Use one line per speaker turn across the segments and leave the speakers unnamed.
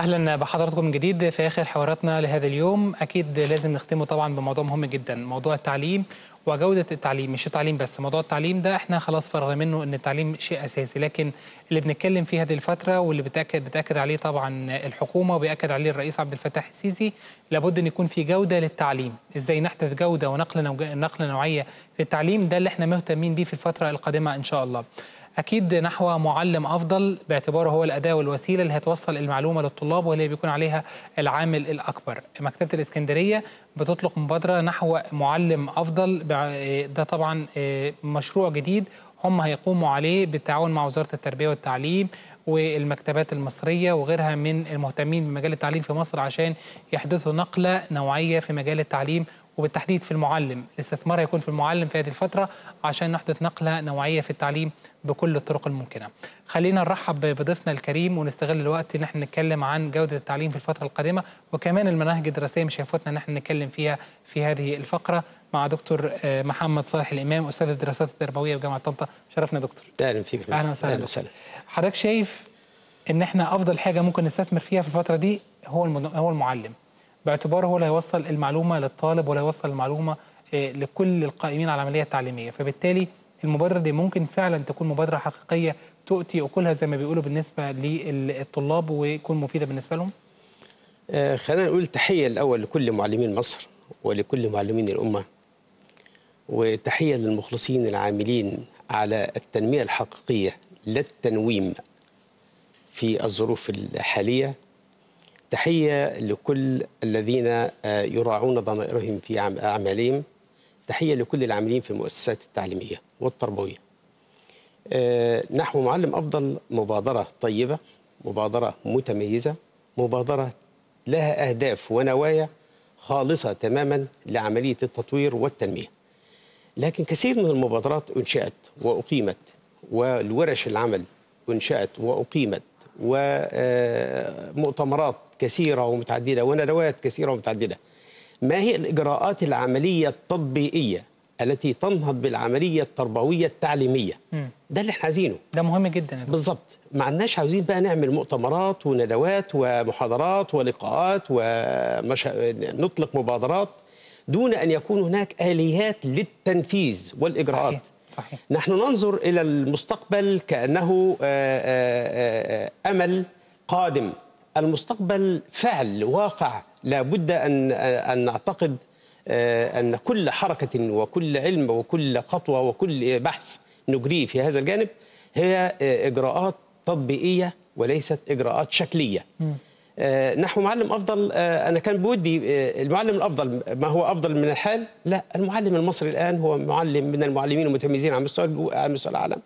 أهلا بحضراتكم من جديد في آخر حواراتنا لهذا اليوم. أكيد لازم نختمه طبعا بموضوع مهم جدا موضوع التعليم وجودة التعليم مش التعليم بس موضوع التعليم ده إحنا خلاص فرغنا منه إن التعليم شيء أساسي. لكن اللي بنتكلم فيه هذه الفترة واللي بتاكد بتأكد عليه طبعا الحكومة وبيأكد عليه الرئيس عبد الفتاح السيسي لابد إن يكون في جودة للتعليم. إزاي نحدث جودة ونقل نقله نوعية في التعليم؟ ده اللي إحنا مهتمين بيه في الفترة القادمة إن شاء الله. أكيد نحو معلم أفضل باعتباره هو الأداة والوسيلة اللي هتوصل المعلومة للطلاب واللي بيكون عليها العامل الأكبر. مكتبة الإسكندرية بتطلق مبادرة نحو معلم أفضل ده طبعا مشروع جديد هم هيقوموا عليه بالتعاون مع وزارة التربية والتعليم والمكتبات المصرية وغيرها من المهتمين بمجال التعليم في مصر عشان يحدثوا نقلة نوعية في مجال التعليم وبالتحديد في المعلم. الاستثمار هيكون في المعلم في هذه الفترة عشان نحدث نقلة نوعية في التعليم بكل الطرق الممكنة. خلينا نرحب بضيفنا الكريم ونستغل الوقت إن إحنا نتكلم عن جودة التعليم في الفترة القادمة وكمان المناهج الدراسية مش هيفوتنا إن إحنا نتكلم فيها في هذه الفقرة مع دكتور محمد صالح الإمام أستاذ الدراسات التربوية بجامعة طنطا. شرفنا دكتور.
أهلا فيك
أهلا وسهلا حضرتك شايف إن إحنا أفضل حاجة ممكن نستثمر فيها في الفترة دي هو هو المعلم. باعتباره هو اللي هيوصل المعلومة للطالب ولا يوصل المعلومة لكل القائمين على العملية التعليمية. فبالتالي المبادرة دي ممكن فعلا تكون مبادرة حقيقية تؤتي أكلها زي ما بيقولوا بالنسبة للطلاب ويكون مفيدة بالنسبة لهم؟
آه خلينا نقول تحية الأول لكل معلمين مصر ولكل معلمين الأمة وتحية للمخلصين العاملين على التنمية الحقيقية لا التنويم في الظروف الحالية تحية لكل الذين يراعون ضمائرهم في أعمالهم. تحية لكل العاملين في المؤسسات التعليمية والتربوية. نحو معلم أفضل مبادرة طيبة مبادرة متميزة مبادرة لها أهداف ونوايا خالصة تماما لعملية التطوير والتنمية. لكن كثير من المبادرات أنشأت وأقيمت والورش العمل أنشأت وأقيمت ومؤتمرات كثيرة ومتعددة وندوات كثيرة ومتعددة ما هي الإجراءات العملية التطبيقية التي تنهض بالعملية التربوية التعليمية م. ده اللي إحنا عايزينه
ده مهم جدا
بالظبط ما عندناش عاوزين بقى نعمل مؤتمرات وندوات ومحاضرات ولقاءات ونطلق مبادرات دون أن يكون هناك آليات للتنفيذ والإجراءات
صحيح. صحيح.
نحن ننظر إلى المستقبل كأنه أمل قادم المستقبل فعل واقع. لابد أن أن نعتقد أن كل حركة وكل علم وكل خطوة وكل بحث نجريه في هذا الجانب هي إجراءات تطبيقية وليست إجراءات شكلية. م. نحو معلم أفضل أنا كان بودي المعلم الأفضل ما هو أفضل من الحال؟ لا المعلم المصري الآن هو معلم من المعلمين المتميزين على مستوى على مستوى العالم.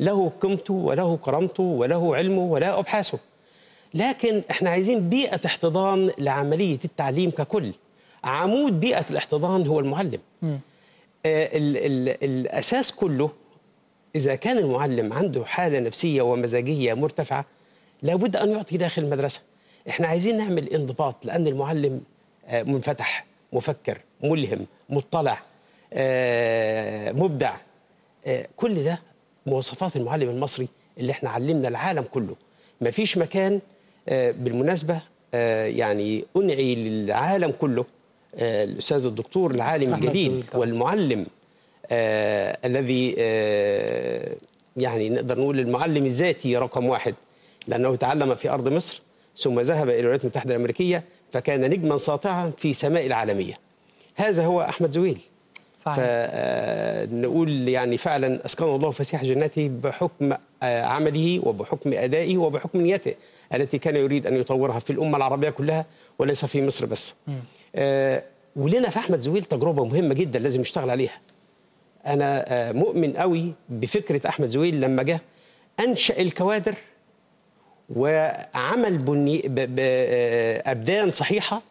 له قيمته وله كرامته وله علمه وله أبحاثه. لكن إحنا عايزين بيئة احتضان لعملية التعليم ككل. عمود بيئة الاحتضان هو المعلم. م. آه ال ال الأساس كله إذا كان المعلم عنده حالة نفسية ومزاجية مرتفعة لابد أن يعطي داخل المدرسة. إحنا عايزين نعمل انضباط لأن المعلم آه منفتح مفكر ملهم مطلع آه مبدع. كل ده مواصفات المعلم المصري اللي إحنا علمنا العالم كله. ما فيش مكان بالمناسبة يعني أنعي للعالم كله الأستاذ الدكتور العالم الجليل والمعلم آه الذي آه يعني نقدر نقول المعلم الذاتي رقم واحد لأنه تعلم في أرض مصر ثم ذهب إلى الولايات المتحدة الأمريكية فكان نجما ساطعا في سماء العالمية. هذا هو أحمد زويل.
صحيح.
فنقول يعني فعلا أسكنه الله فسيح جناته بحكم عمله وبحكم أدائه وبحكم نيته التي كان يريد أن يطورها في الأمة العربية كلها وليس في مصر بس. آه ولنا في أحمد زويل تجربة مهمة جدا لازم نشتغل عليها. أنا آه مؤمن قوي بفكرة أحمد زويل لما جه أنشأ الكوادر وعمل بني أبدان صحيحة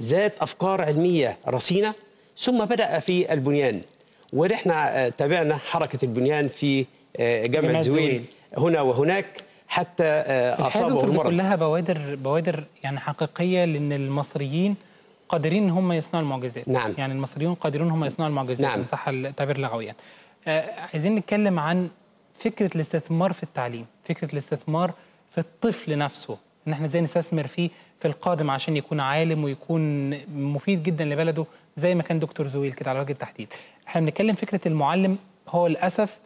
ذات أفكار علمية رصينة ثم بدأ في البنيان. ونحن تابعنا حركة البنيان في جامعة زويل هنا وهناك حتى أصابه
المرض. كلها بوادر بوادر يعني حقيقية لأن المصريين قادرين إن هم يصنعوا المعجزات.
نعم.
يعني المصريون قادرون هم يصنعوا المعجزات
نعم.
إن صح التعبير لغويا آه عايزين نتكلم عن فكرة الاستثمار في التعليم فكرة الاستثمار في الطفل نفسه. إن إحنا إزاي نستثمر فيه في القادم عشان يكون عالم ويكون مفيد جدا لبلده زي ما كان دكتور زويل كده على وجه التحديد. إحنا بنتكلم فكرة المعلم هو للأسف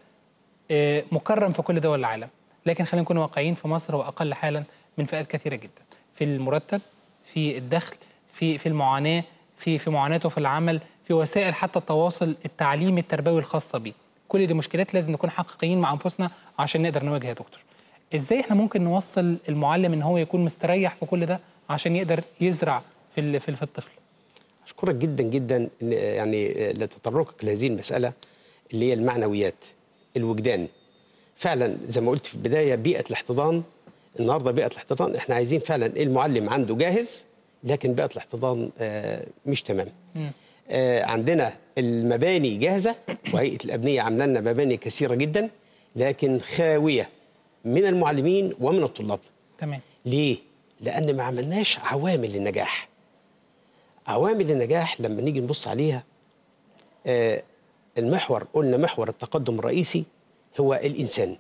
آه، مكرم في كل دول العالم. لكن خلينا نكون واقعيين في مصر هو أقل حالا من فئات كثيرة جدا. في المرتب في الدخل في في المعاناة في في معاناته في العمل في وسائل حتى التواصل التعليمي التربوي الخاصة بيه. كل دي مشكلات لازم نكون حقيقيين مع أنفسنا عشان نقدر نواجه يا دكتور. إزاي إحنا ممكن نوصل المعلم إن هو يكون مستريح في كل ده عشان يقدر يزرع في في الطفل؟
اشكرك جدا جدا يعني لتطرقك لهذه المسألة اللي هي المعنويات الوجدان. فعلا زي ما قلت في البداية بيئة الاحتضان النهارده بيئة الاحتضان إحنا عايزين فعلا المعلم عنده جاهز لكن بيئة الاحتضان آه، مش تمام. آه، عندنا المباني جاهزة وهيئة الأبنية عاملة لنا مباني كثيرة جدا لكن خاوية من المعلمين ومن الطلاب.
تمام.
ليه؟ لأن ما عملناش عوامل النجاح. عوامل النجاح لما نيجي نبص عليها آه المحور قلنا محور التقدم الرئيسي هو الإنسان.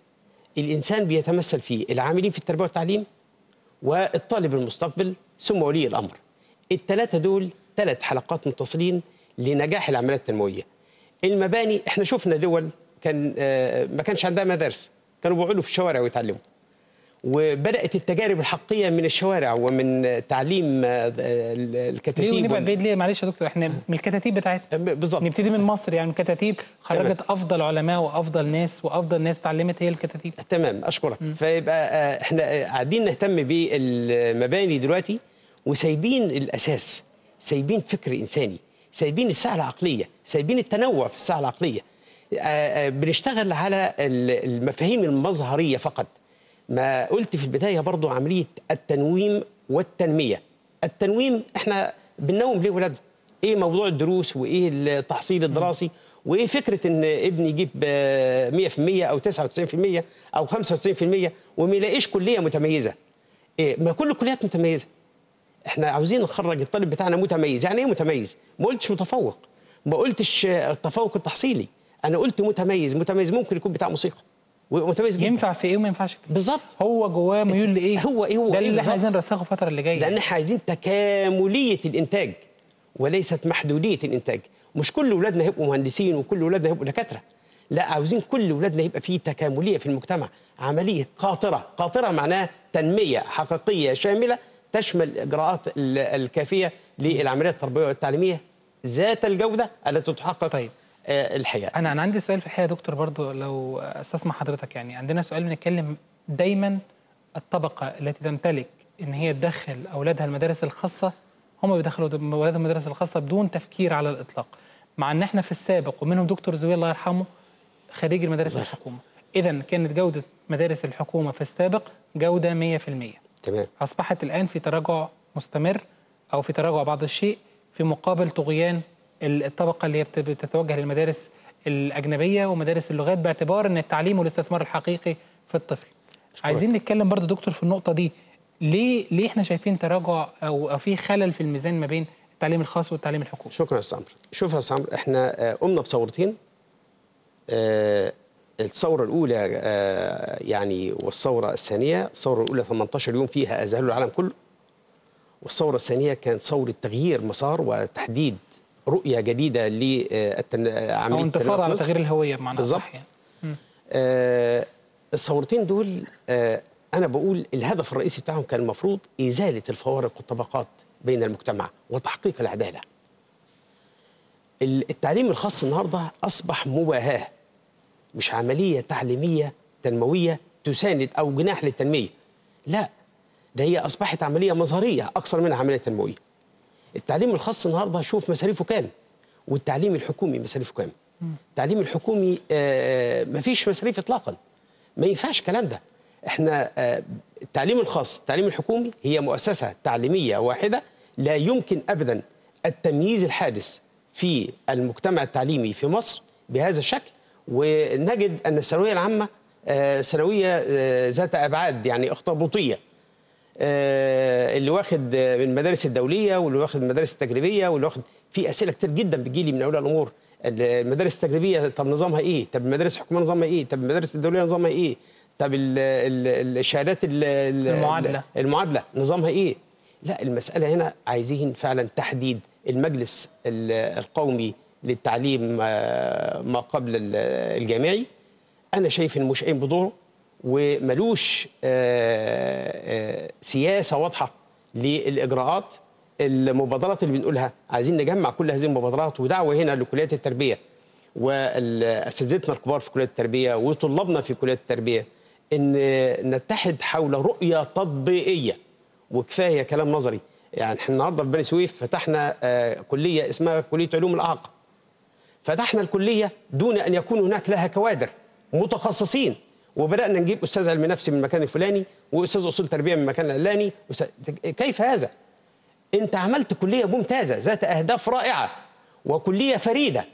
الإنسان بيتمثل فيه العاملين في التربية والتعليم والطالب المستقبل ثم ولي الأمر. الثلاثة دول ثلاث حلقات متصلين لنجاح العمليات التنموية. المباني إحنا شفنا دول كان آه ما كانش عندها مدارس كانوا بيقعدوا في الشوارع ويتعلموا. وبدأت التجارب الحقيقية من الشوارع ومن تعليم آه، ال-
ليه؟
الكتاتيب
ونبعد
وال-
بعيد ليه؟ معلش يا دكتور إحنا من الكتاتيب بتاعتنا.
بالظبط.
نبتدي من مصر يعني الكتاتيب خرجت
تمام.
أفضل علماء وأفضل ناس وأفضل ناس اتعلمت هي الكتاتيب.
تمام أشكرك. فيبقى آه، إحنا قاعدين نهتم بالمباني دلوقتي وسايبين الأساس سايبين فكر إنساني سايبين الساعة العقلية سايبين التنوع في الساعة العقلية. آه، بنشتغل على ال- المفاهيم المظهرية فقط. ما قلت في البداية برضو عملية التنويم والتنمية. التنويم إحنا بننوم ليه ولادنا؟ إيه موضوع الدروس وإيه التحصيل الدراسي وإيه فكرة إن ابني يجيب آه، 100% أو 99% أو 95% وما يلاقيش كلية متميزة. إيه ما كل الكليات متميزة. إحنا عاوزين نخرج الطالب بتاعنا متميز. يعني إيه متميز؟ ما قلتش متفوق. ما قلتش التفوق التحصيلي أنا قلت متميز. متميز ممكن يكون بتاع موسيقى. ويبقى متميز جدا.
ينفع في إيه وما ينفعش في إيه.
بالظبط.
هو جواه ميول لإيه؟
هو إيه هو
ده
إيه
اللي
إحنا؟
عايزين نرسخه الفترة اللي جاية.
لأن إحنا عايزين تكاملية الإنتاج وليست محدودية الإنتاج. مش كل أولادنا هيبقوا مهندسين وكل أولادنا هيبقوا دكاترة. لا عاوزين كل أولادنا يبقى فيه تكاملية في المجتمع. عملية قاطره قاطره معناها تنمية حقيقية شاملة تشمل الاجراءات ال- الكافية للعمليات التربوية والتعليمية ذات الجودة التي تحقق
طيب.
آه، الحياة.
أنا أنا عندي سؤال في الحقيقة يا دكتور برضو لو استسمح حضرتك يعني. عندنا سؤال بنتكلم دايما الطبقة التي تمتلك إن هي تدخل أولادها المدارس الخاصة هم بيدخلوا اولادهم المدارس الخاصة بدون تفكير على الإطلاق. مع إن إحنا في السابق ومنهم دكتور زويل الله يرحمه خريج المدارس الحكومة. اذا كانت جودة مدارس الحكومة في السابق جودة 100%
تمام.
أصبحت الآن في تراجع مستمر أو في تراجع بعض الشيء في مقابل طغيان الطبقة اللي بتتوجه للمدارس الأجنبية ومدارس اللغات باعتبار أن التعليم والاستثمار الحقيقي في الطفل. عايزين نتكلم برضو دكتور في النقطة دي. ليه ليه إحنا شايفين تراجع أو في خلل في الميزان ما بين التعليم الخاص والتعليم الحكومي؟
شكرا يا أستاذ عمرو شوف يا أستاذ عمرو إحنا آه، قمنا بثورتين. آه، الثورة الأولى آه، يعني والثورة الثانية الثورة الأولى 18 يوم فيها اذهلوا العالم كله. والثورة الثانية كانت ثورة تغيير مسار وتحديد رؤية جديدة لعمليه
أو انتفاض على تغيير الهوية بمعنى
بالظبط.
يعني.
آه، الثورتين دول آه، أنا بقول الهدف الرئيسي بتاعهم كان المفروض إزالة الفوارق والطبقات بين المجتمع وتحقيق العدالة. ال- التعليم الخاص النهارده أصبح مباهاة مش عملية تعليمية تنموية تساند أو جناح للتنمية. لا ده هي أصبحت عملية مظهرية أكثر منها عملية تنموية. التعليم الخاص النهارده شوف مصاريفه كام والتعليم الحكومي مصاريفه كام. التعليم الحكومي آه، مفيش مصاريف اطلاقا. ما ينفعش الكلام ده. إحنا آه، التعليم الخاص التعليم الحكومي هي مؤسسة تعليمية واحدة لا يمكن ابدا التمييز الحادث في المجتمع التعليمي في مصر بهذا الشكل. ونجد أن الثانوية العامة آه، ثانوية ذات أبعاد يعني أخطبوطية. اللي واخد آه، من المدارس الدولية واللي واخد من المدارس التجريبية واللي واخد في أسئلة كتير جدا بتجيلي من اولياء الأمور المدارس التجريبية طب نظامها إيه؟ طب المدارس الحكومية نظامها إيه؟ طب المدارس الدولية نظامها إيه؟ طب ال- ال- الشهادات ال- ال-
المعادلة.
المعادلة نظامها إيه لا المسألة هنا عايزين فعلا تحديد المجلس ال- القومي للتعليم آه، ما قبل ال- الجامعي أنا شايف انه مش قايم بدوره وملوش آه، آه، سياسة واضحة للإجراءات المبادرات اللي بنقولها. عايزين نجمع كل هذه المبادرات ودعوة هنا لكليات التربية واساتذتنا الكبار في كليات التربية وطلابنا في كليات التربية إن نتحد حول رؤية تطبيقية. وكفاية كلام نظري. يعني إحنا النهارده في بني سويف فتحنا آه، كلية اسمها كلية علوم الأعاقة. فتحنا الكلية دون أن يكون هناك لها كوادر متخصصين. وبدأنا نجيب أستاذ علم نفس من المكان الفلاني وأستاذ أصول تربية من المكان العلاني. كيف هذا؟ أنت عملت كلية ممتازة ذات أهداف رائعة وكلية فريدة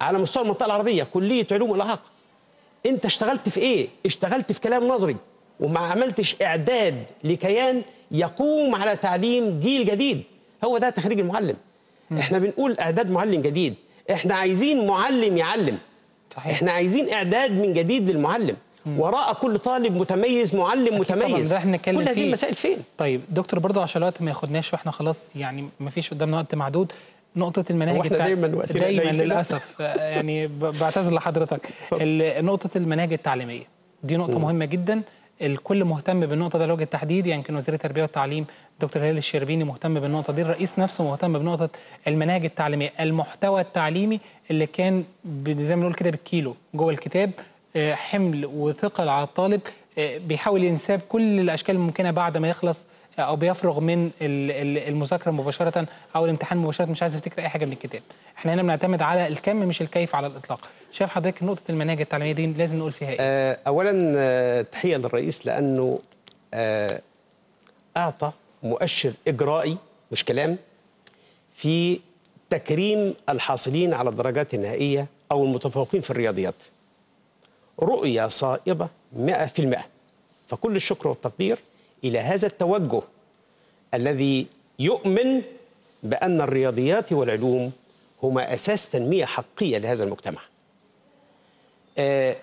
على مستوى المنطقة العربية كلية علوم الاعاقه أنت اشتغلت في إيه؟ اشتغلت في كلام نظري وما عملتش إعداد لكيان يقوم على تعليم جيل جديد. هو ده تخريج المعلم. إحنا بنقول إعداد معلم جديد. إحنا عايزين معلم يعلم.
صحيح.
إحنا عايزين إعداد من جديد للمعلم. وراء كل طالب متميز معلم
طبعاً،
متميز.
ده إحنا نتكلم
كل هذه. المسائل فين؟
طيب دكتور برضه عشان الوقت ما ياخدناش وإحنا خلاص يعني ما فيش قدامنا وقت معدود نقطة المناهج التع-
دايماً
دايما. للأسف. يعني بعتذر لحضرتك. نقطة المناهج التعليمية. دي نقطة مهمة جدا. الكل مهتم بالنقطة ده لوجه التحديد. يعني كان وزير التربية والتعليم دكتور هلال الشربيني مهتم بالنقطة دي. الرئيس نفسه مهتم بنقطة المناهج التعليمية. المحتوى التعليمي اللي كان زي ما بنقول كده بالكيلو جوه الكتاب حمل وثقل على الطالب آه، بيحاول ينساب كل الأشكال الممكنة بعد ما يخلص أو بيفرغ من ال- ال- المذاكرة مباشرة أو الامتحان مباشرة مش عايز يفتكر أي حاجة من الكتاب. إحنا هنا بنعتمد على الكم مش الكيف على الإطلاق. شايف حضرتك نقطة المناهج التعليمية دي لازم نقول فيها إيه؟
آه، اولا آه، تحية للرئيس لأنه آه، أعطى مؤشر إجرائي مش كلام في تكريم الحاصلين على الدرجات النهائية أو المتفوقين في الرياضيات. رؤيه صائبة 100% فكل الشكر والتقدير إلى هذا التوجه الذي يؤمن بأن الرياضيات والعلوم هما أساس تنمية حقيقيه لهذا المجتمع. آه،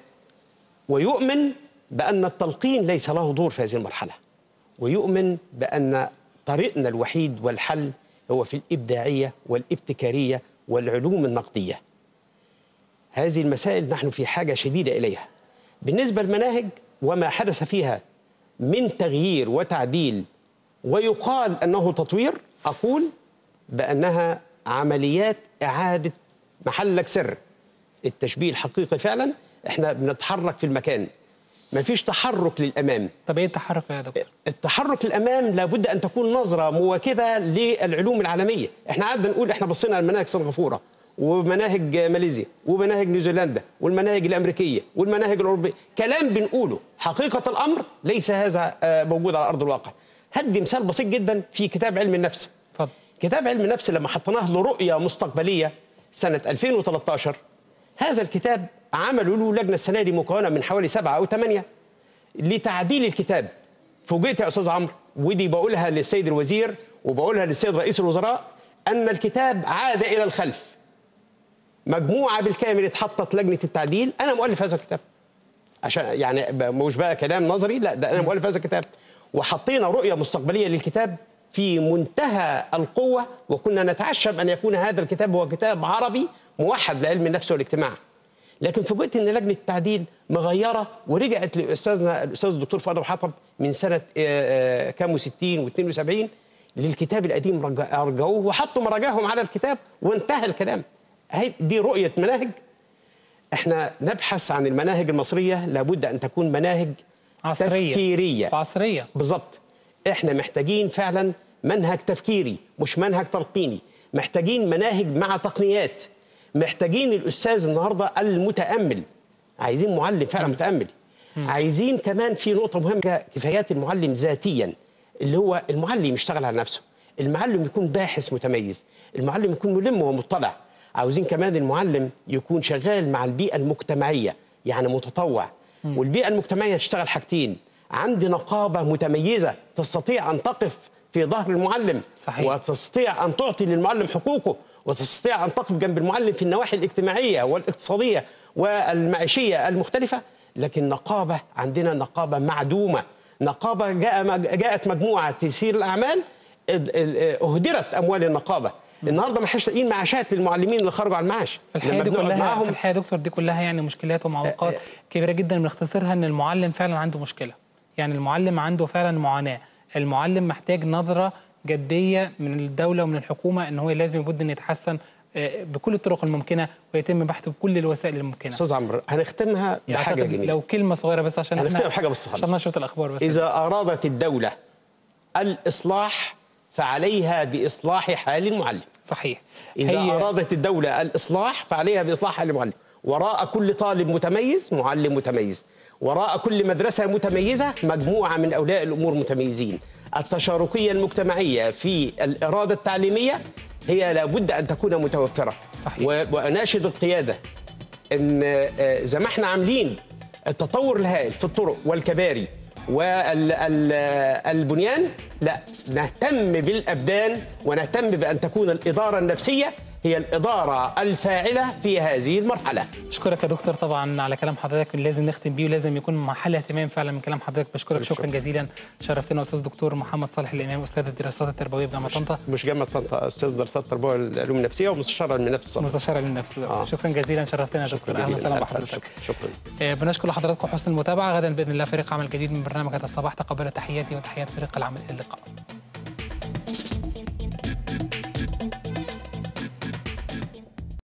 ويؤمن بأن التلقين ليس له دور في هذه المرحلة. ويؤمن بأن طريقنا الوحيد والحل هو في الإبداعية والابتكارية والعلوم النقدية. هذه المسائل نحن في حاجة شديدة إليها. بالنسبة للمناهج وما حدث فيها من تغيير وتعديل ويقال أنه تطوير أقول بأنها عمليات إعادة محلك سر. التشبيه الحقيقي فعلا إحنا بنتحرك في المكان. ما فيش تحرك للأمام.
طب إيه التحرك يا دكتور؟
التحرك للأمام لابد أن تكون نظرة مواكبة للعلوم العالمية. إحنا قعدنا نقول إحنا بصينا على مناهج سنغافورة. ومناهج ماليزيا ومناهج نيوزيلندا والمناهج الأمريكية والمناهج الأوروبية. كلام بنقوله حقيقة الأمر ليس هذا آه، موجود على أرض الواقع. هدي مثال بسيط جدا في كتاب علم النفس.
اتفضل.
كتاب علم النفس لما حطيناه لرؤية مستقبلية سنة 2013 هذا الكتاب عملوا له لجنة السنة دي مكونة من حوالي سبعة أو ثمانية لتعديل الكتاب. فوجئت يا أستاذ عمرو ودي بقولها للسيد الوزير وبقولها للسيد رئيس الوزراء أن الكتاب عاد إلى الخلف. مجموعة بالكامل اتحطت لجنة التعديل. أنا مؤلف هذا الكتاب. عشان يعني مش بقى كلام نظري لا ده أنا مؤلف هذا الكتاب. وحطينا رؤية مستقبلية للكتاب في منتهى القوة وكنا نتعشم أن يكون هذا الكتاب هو كتاب عربي موحد لعلم النفس والاجتماع. لكن فوجئت إن لجنة التعديل مغيرة ورجعت لأستاذنا الأستاذ الدكتور فؤاد حطب من سنة آه، آه، كام و60 و72 للكتاب القديم رجع- رجعوه وحطوا مراجعهم على الكتاب وانتهى الكلام. هي دي رؤية مناهج. إحنا نبحث عن المناهج المصرية لابد أن تكون مناهج
عصرية.
تفكيرية.
عصرية.
بالظبط إحنا محتاجين فعلا منهج تفكيري مش منهج تلقيني. محتاجين مناهج مع تقنيات. محتاجين الأستاذ النهارده المتأمل. عايزين معلم فعلا متأمل. عايزين كمان في نقطة مهمة كفايات المعلم ذاتيا. اللي هو المعلم يشتغل على نفسه. المعلم يكون باحث متميز. المعلم يكون ملم ومطلع. عاوزين كمان المعلم يكون شغال مع البيئة المجتمعية يعني متطوع. والبيئة المجتمعية تشتغل حاجتين عندي نقابة متميزة تستطيع أن تقف في ظهر المعلم
صحيح.
وتستطيع أن تعطي للمعلم حقوقه وتستطيع أن تقف جنب المعلم في النواحي الاجتماعية والاقتصادية والمعيشية المختلفة. لكن نقابة عندنا نقابة معدومة نقابة جاء جاءت مجموعة تسير الأعمال اهدرت أموال النقابة. النهارده ما حدش لاقيين معاشات للمعلمين اللي خرجوا على المعاش. الحقيقة
دي كلها
معاهم
في الحقيقة يا دكتور دي كلها يعني مشكلات ومعوقات كبيرة جدا بنختصرها إن المعلم فعلا عنده مشكلة. يعني المعلم عنده فعلا معاناة. المعلم محتاج نظرة جدية من الدولة ومن الحكومة إن هو لازم يبد ان يتحسن آه، بكل الطرق الممكنة ويتم بحثه بكل الوسائل الممكنة.
أستاذ عمرو هنختمها
يعني بحاجة
جميلة.
لو كلمة صغيرة بس عشان
هنختمها بحاجة بس خالص.
عشان نشرة الأخبار بس.
إذا أرادت الدولة الإصلاح فعليها بإصلاح حال المعلم.
صحيح.
إذا
هي-
أرادت الدولة الإصلاح فعليها بإصلاح حال المعلم. وراء كل طالب متميز معلم متميز. وراء كل مدرسة متميزة مجموعة من أولياء الأمور متميزين. التشاركية المجتمعية في الإرادة التعليمية هي لابد أن تكون متوفرة.
صحيح.
وأناشد القيادة. إن آه، زي ما إحنا عاملين التطور الهائل في الطرق والكباري والبنيان لا نهتم بالأبدان ونهتم بأن تكون الإدارة النفسية هي الإدارة الفاعلة في هذه المرحلة.
أشكرك يا دكتور طبعا على كلام حضرتك لازم نختم بيه ولازم يكون محل اهتمام فعلا من كلام حضرتك. بشكرك شكرا جزيلا. شرفتنا أستاذ دكتور محمد صالح الإمام أستاذ الدراسات التربوية بجامعة طنطا.
مش جامعة طنطا أستاذ دراسات التربيه والعلوم النفسية ومستشار علم النفس.
مستشار علم النفس
آه.
شكرا جزيلا شرفتنا يا دكتور أهلا
جزيلاً.
وسهلا بحضرتك
شكر. شكرا.
آه، بنشكر لحضراتكم حسن المتابعة. غدا بإذن الله فريق عمل جديد من برنامج هذا الصباح. تقبل تحياتي وتحيات فريق العمل إلى اللقاء.